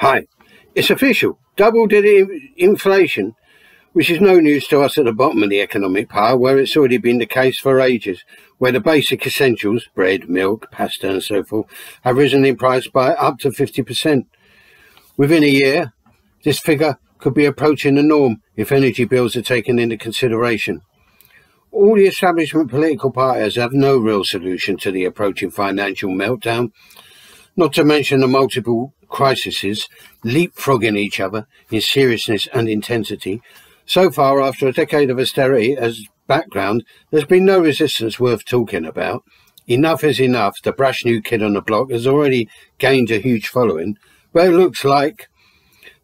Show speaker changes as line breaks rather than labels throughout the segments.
Hi. It's official. Double-digit inflation, which is no news to us at the bottom of the economic pile, where it's already been the case for ages, where the basic essentials, bread, milk, pasta and so forth, have risen in price by up to 50%. Within a year, this figure could be approaching the norm if energy bills are taken into consideration. All the establishment political parties have no real solution to the approaching financial meltdown, not to mention the multiple crises leapfrogging each other in seriousness and intensity. So far, after a decade of austerity as background, there's been no resistance worth talking about. Enough is enough. The brash new kid on the block has already gained a huge following, but it looks like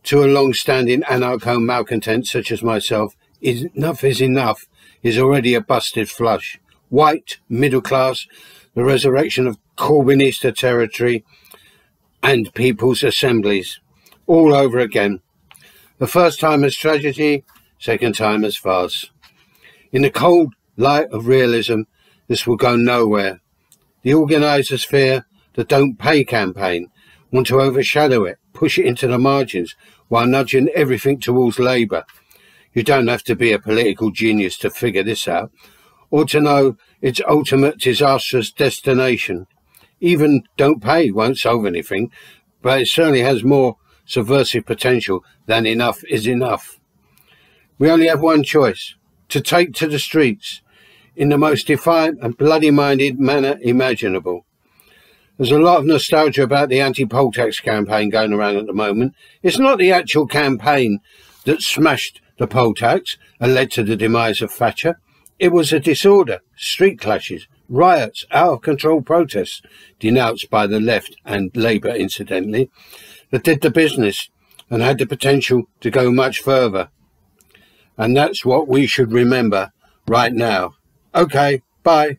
to a long-standing anarcho malcontent such as myself, enough is enough is already a busted flush. White, middle class, the resurrection of Corbynista territory, and people's assemblies all over again. The first time as tragedy, second time as farce. In the cold light of realism, this will go nowhere. The organisers fear the Don't Pay campaign, want to overshadow it, push it into the margins, while nudging everything towards Labour. You don't have to be a political genius to figure this out, or to know its ultimate disastrous destination. Even Don't Pay won't solve anything, but it certainly has more subversive potential than enough is enough. We only have one choice to take to the streets in the most defiant and bloody minded manner imaginable. There's a lot of nostalgia about the anti poll tax campaign going around at the moment. It's not the actual campaign that smashed the poll tax and led to the demise of Thatcher. It was a disorder, street clashes, riots, out of control protests, denounced by the left and Labour incidentally, that did the business and had the potential to go much further. And that's what we should remember right now. Okay, bye.